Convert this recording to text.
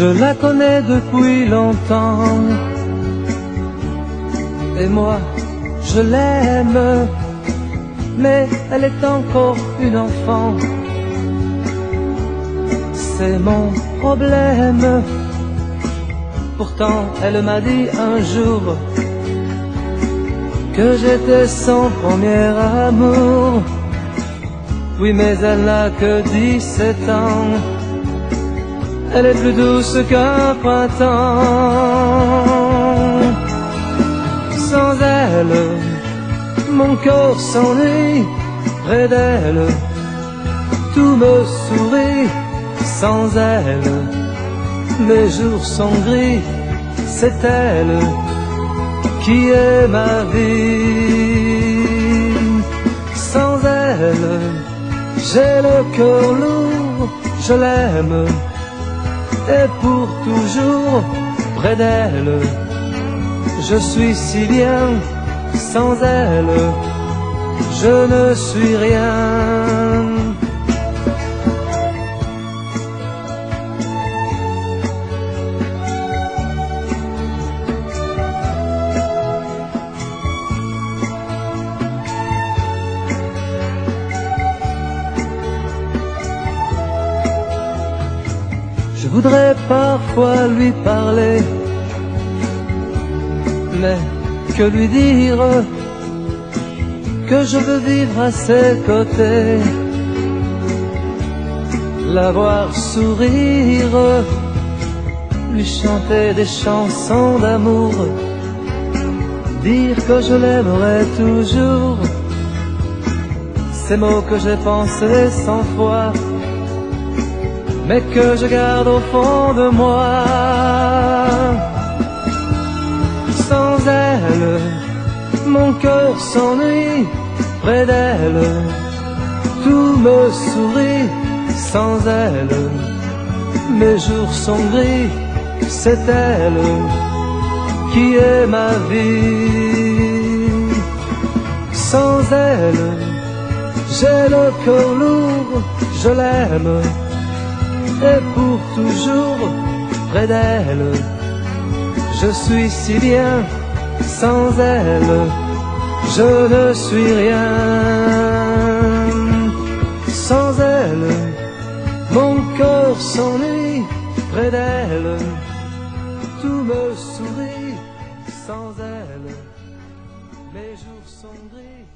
Je la connais depuis longtemps. Et moi, je l'aime. Mais elle est encore une enfant. C'est mon problème. Pourtant, elle m'a dit un jour que j'étais son premier amour. Oui, mais elle n'a que 17 ans. Elle est plus douce qu'un printemps. Sans elle, mon corps s'ennuie près d'elle. Tout me sourit sans elle. Mes jours sont gris, c'est elle qui est ma vie. Sans elle, j'ai le cœur lourd, je l'aime, et pour toujours près d'elle, je suis si bien, sans elle, je ne suis rien. Voudrais parfois lui parler, mais que lui dire que je veux vivre à ses côtés, la voir sourire, lui chanter des chansons d'amour, dire que je l'aimerai toujours, ces mots que j'ai pensés cent fois mais que je garde au fond de moi. Sans elle, mon cœur s'ennuie près d'elle, tout me sourit. Sans elle, mes jours sont gris, c'est elle qui est ma vie. Sans elle, j'ai le cœur lourd, je l'aime toujours près d'elle. Je suis si bien sans elle, je ne suis rien. Sans elle, mon cœur s'ennuie près d'elle, tout me sourit. Sans elle, mes jours sont gris.